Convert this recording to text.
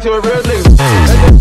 to a real nigga.